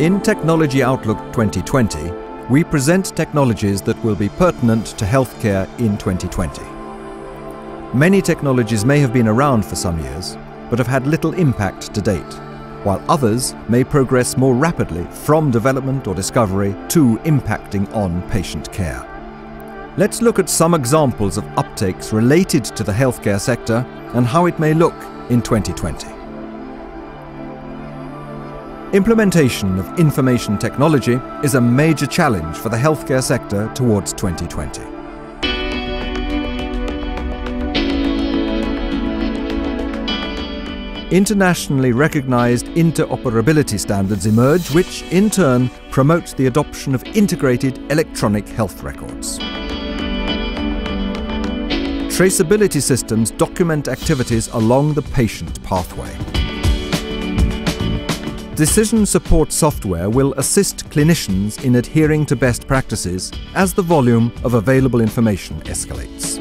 In Technology Outlook 2020, we present technologies that will be pertinent to healthcare in 2020. Many technologies may have been around for some years, but have had little impact to date, while others may progress more rapidly from development or discovery to impacting on patient care. Let's look at some examples of uptakes related to the healthcare sector and how it may look in 2020. Implementation of information technology is a major challenge for the healthcare sector towards 2020. Internationally recognized interoperability standards emerge, which in turn promote the adoption of integrated electronic health records. Traceability systems document activities along the patient pathway. Decision support software will assist clinicians in adhering to best practices as the volume of available information escalates.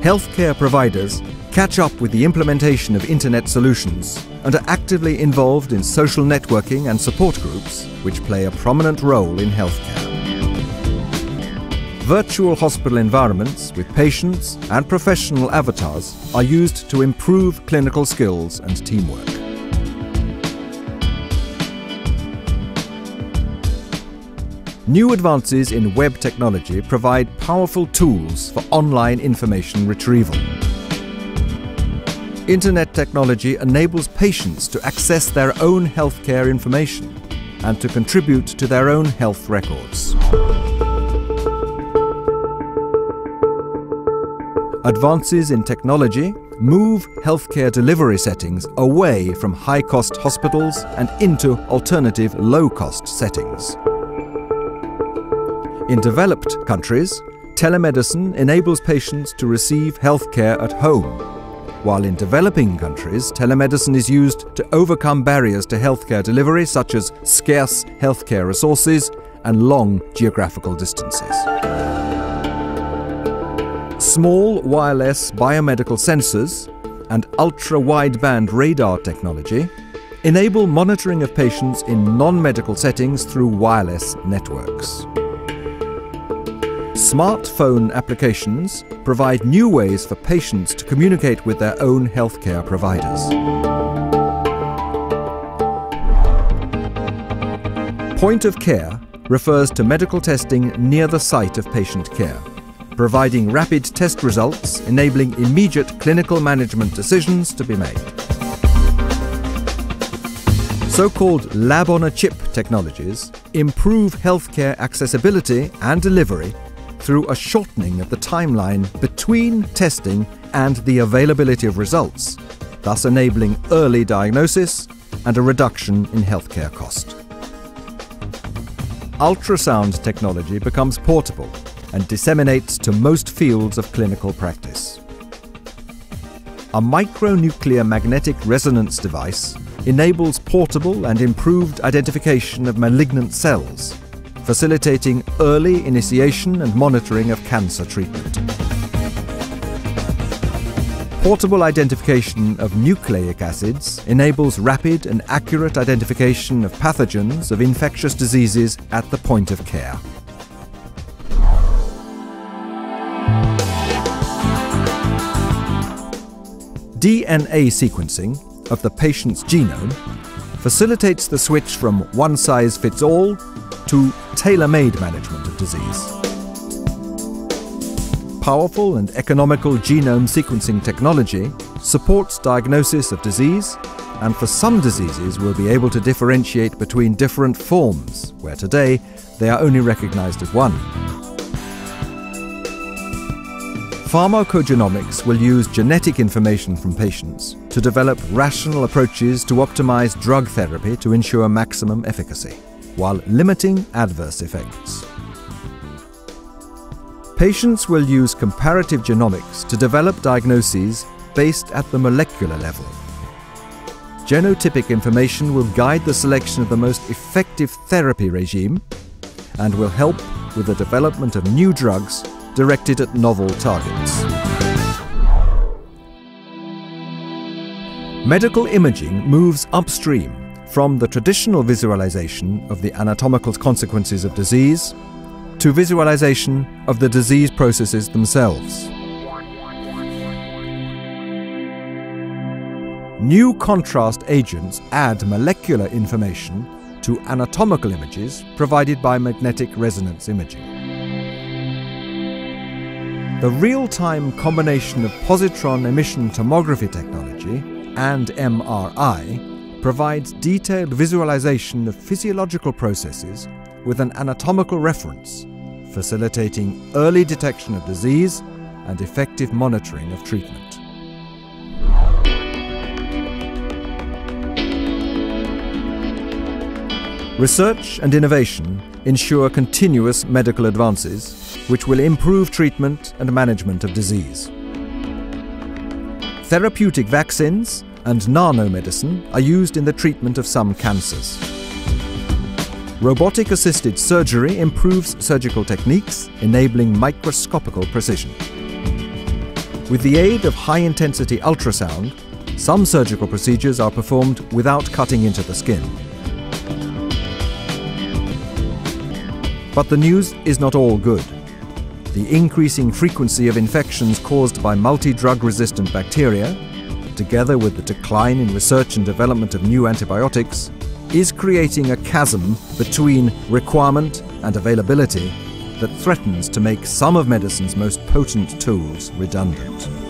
Healthcare providers catch up with the implementation of internet solutions and are actively involved in social networking and support groups, which play a prominent role in healthcare. Virtual hospital environments with patients and professional avatars are used to improve clinical skills and teamwork. New advances in web technology provide powerful tools for online information retrieval. Internet technology enables patients to access their own healthcare information and to contribute to their own health records. Advances in technology move healthcare delivery settings away from high cost hospitals and into alternative low cost settings. In developed countries, telemedicine enables patients to receive healthcare at home, while in developing countries, telemedicine is used to overcome barriers to healthcare delivery such as scarce healthcare resources and long geographical distances. Small wireless biomedical sensors and ultra-wideband radar technology enable monitoring of patients in non-medical settings through wireless networks. Smartphone applications provide new ways for patients to communicate with their own healthcare providers. Point of care refers to medical testing near the site of patient care providing rapid test results, enabling immediate clinical management decisions to be made. So-called lab-on-a-chip technologies improve healthcare accessibility and delivery through a shortening of the timeline between testing and the availability of results, thus enabling early diagnosis and a reduction in healthcare cost. Ultrasound technology becomes portable and disseminates to most fields of clinical practice. A micronuclear magnetic resonance device enables portable and improved identification of malignant cells, facilitating early initiation and monitoring of cancer treatment. Portable identification of nucleic acids enables rapid and accurate identification of pathogens of infectious diseases at the point of care. DNA sequencing of the patient's genome facilitates the switch from one size fits all to tailor made management of disease. Powerful and economical genome sequencing technology supports diagnosis of disease and for some diseases will be able to differentiate between different forms, where today they are only recognized as one. Pharmacogenomics will use genetic information from patients to develop rational approaches to optimize drug therapy to ensure maximum efficacy, while limiting adverse effects. Patients will use comparative genomics to develop diagnoses based at the molecular level. Genotypic information will guide the selection of the most effective therapy regime and will help with the development of new drugs directed at novel targets. Medical imaging moves upstream from the traditional visualization of the anatomical consequences of disease to visualization of the disease processes themselves. New contrast agents add molecular information to anatomical images provided by magnetic resonance imaging. The real-time combination of positron emission tomography technology and MRI provides detailed visualization of physiological processes with an anatomical reference, facilitating early detection of disease and effective monitoring of treatment. Research and innovation ensure continuous medical advances which will improve treatment and management of disease. Therapeutic vaccines and nanomedicine are used in the treatment of some cancers. Robotic assisted surgery improves surgical techniques, enabling microscopical precision. With the aid of high intensity ultrasound, some surgical procedures are performed without cutting into the skin. But the news is not all good. The increasing frequency of infections caused by multi-drug resistant bacteria, together with the decline in research and development of new antibiotics, is creating a chasm between requirement and availability that threatens to make some of medicine's most potent tools redundant.